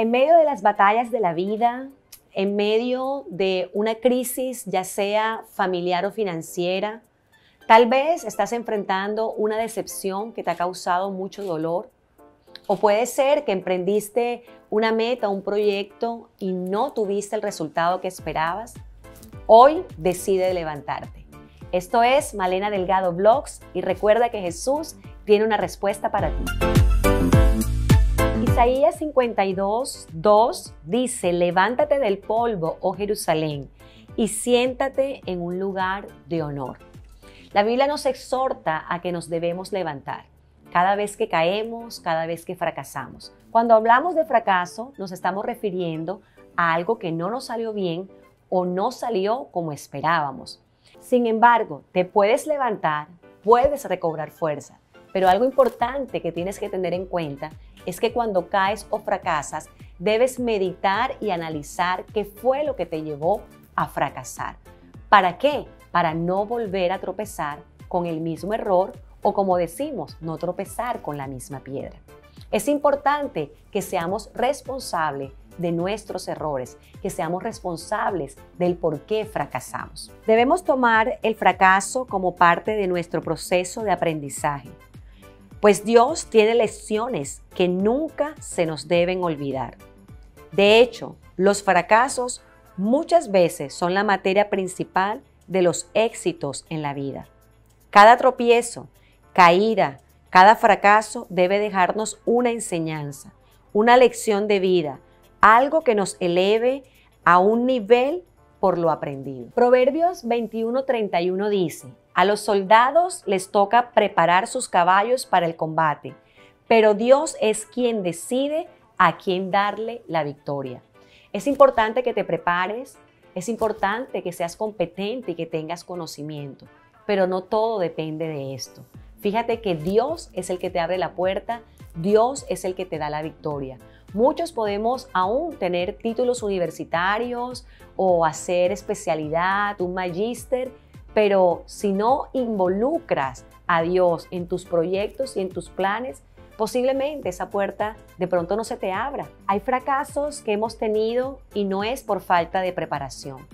En medio de las batallas de la vida, en medio de una crisis, ya sea familiar o financiera, tal vez estás enfrentando una decepción que te ha causado mucho dolor. O puede ser que emprendiste una meta, un proyecto y no tuviste el resultado que esperabas. Hoy decide levantarte. Esto es Malena Delgado Blogs y recuerda que Jesús tiene una respuesta para ti. Isaías 52, 2 dice, levántate del polvo, oh Jerusalén, y siéntate en un lugar de honor. La Biblia nos exhorta a que nos debemos levantar cada vez que caemos, cada vez que fracasamos. Cuando hablamos de fracaso, nos estamos refiriendo a algo que no nos salió bien o no salió como esperábamos. Sin embargo, te puedes levantar, puedes recobrar fuerza, pero algo importante que tienes que tener en cuenta es que cuando caes o fracasas, debes meditar y analizar qué fue lo que te llevó a fracasar. ¿Para qué? Para no volver a tropezar con el mismo error o como decimos, no tropezar con la misma piedra. Es importante que seamos responsables de nuestros errores, que seamos responsables del por qué fracasamos. Debemos tomar el fracaso como parte de nuestro proceso de aprendizaje pues Dios tiene lecciones que nunca se nos deben olvidar. De hecho, los fracasos muchas veces son la materia principal de los éxitos en la vida. Cada tropiezo, caída, cada fracaso debe dejarnos una enseñanza, una lección de vida, algo que nos eleve a un nivel por lo aprendido. Proverbios 21:31 dice, a los soldados les toca preparar sus caballos para el combate, pero Dios es quien decide a quién darle la victoria. Es importante que te prepares, es importante que seas competente y que tengas conocimiento, pero no todo depende de esto. Fíjate que Dios es el que te abre la puerta, Dios es el que te da la victoria. Muchos podemos aún tener títulos universitarios o hacer especialidad, un magíster, pero si no involucras a Dios en tus proyectos y en tus planes, posiblemente esa puerta de pronto no se te abra. Hay fracasos que hemos tenido y no es por falta de preparación.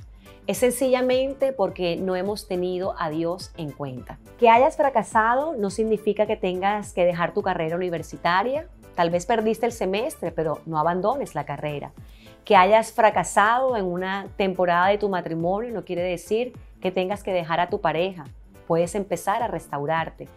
Es sencillamente porque no hemos tenido a Dios en cuenta. Que hayas fracasado no significa que tengas que dejar tu carrera universitaria. Tal vez perdiste el semestre, pero no abandones la carrera. Que hayas fracasado en una temporada de tu matrimonio no quiere decir que tengas que dejar a tu pareja. Puedes empezar a restaurarte.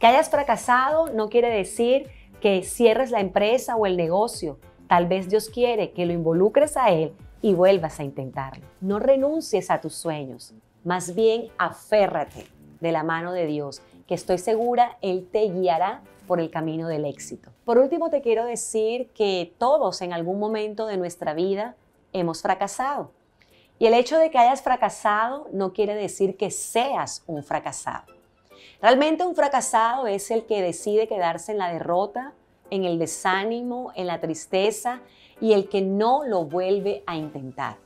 Que hayas fracasado no quiere decir que cierres la empresa o el negocio. Tal vez Dios quiere que lo involucres a Él y vuelvas a intentarlo. No renuncies a tus sueños, más bien aférrate de la mano de Dios, que estoy segura Él te guiará por el camino del éxito. Por último, te quiero decir que todos en algún momento de nuestra vida hemos fracasado. Y el hecho de que hayas fracasado no quiere decir que seas un fracasado. Realmente un fracasado es el que decide quedarse en la derrota, en el desánimo, en la tristeza y el que no lo vuelve a intentar.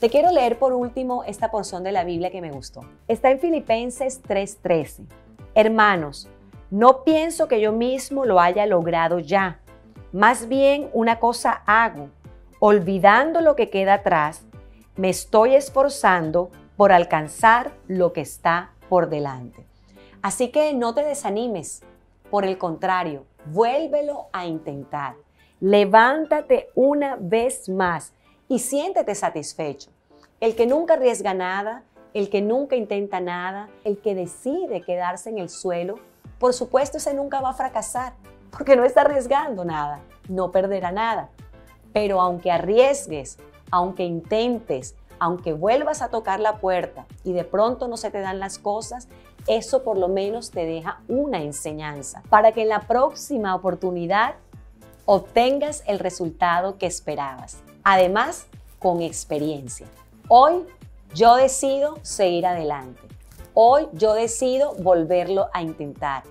Te quiero leer por último esta porción de la Biblia que me gustó. Está en Filipenses 3:13. Hermanos, no pienso que yo mismo lo haya logrado ya. Más bien una cosa hago, olvidando lo que queda atrás me estoy esforzando por alcanzar lo que está por delante. Así que no te desanimes, por el contrario, vuélvelo a intentar. Levántate una vez más y siéntete satisfecho. El que nunca arriesga nada, el que nunca intenta nada, el que decide quedarse en el suelo, por supuesto ese nunca va a fracasar, porque no está arriesgando nada, no perderá nada. Pero aunque arriesgues, aunque intentes, aunque vuelvas a tocar la puerta y de pronto no se te dan las cosas, eso por lo menos te deja una enseñanza para que en la próxima oportunidad obtengas el resultado que esperabas. Además, con experiencia. Hoy yo decido seguir adelante. Hoy yo decido volverlo a intentar.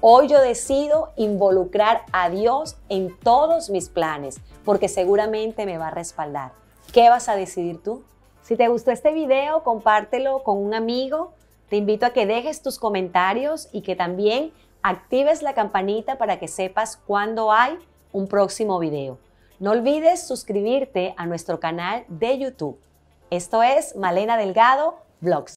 Hoy yo decido involucrar a Dios en todos mis planes porque seguramente me va a respaldar. ¿Qué vas a decidir tú? Si te gustó este video, compártelo con un amigo. Te invito a que dejes tus comentarios y que también actives la campanita para que sepas cuándo hay un próximo video. No olvides suscribirte a nuestro canal de YouTube. Esto es Malena Delgado Vlogs.